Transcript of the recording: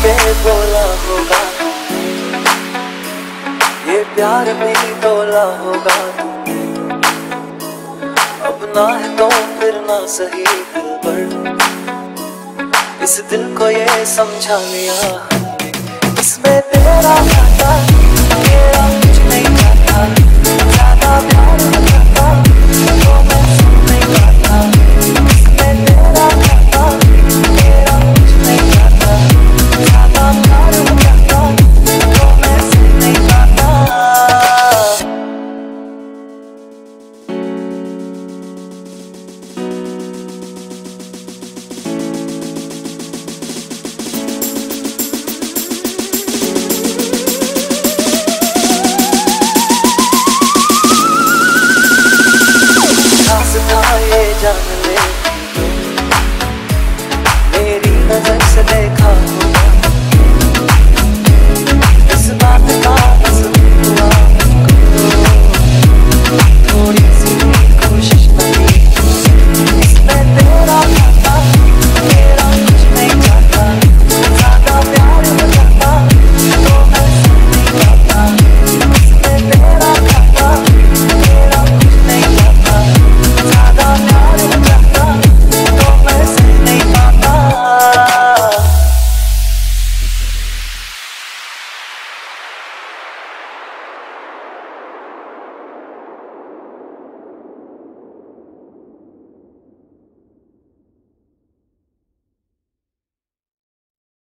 बोला होगा। ये प्यार भी तोला होगा। अपना है तो फिर ना सही दिल पर। इस दिल को ये समझा लिया। इसमें तेरा thanks a day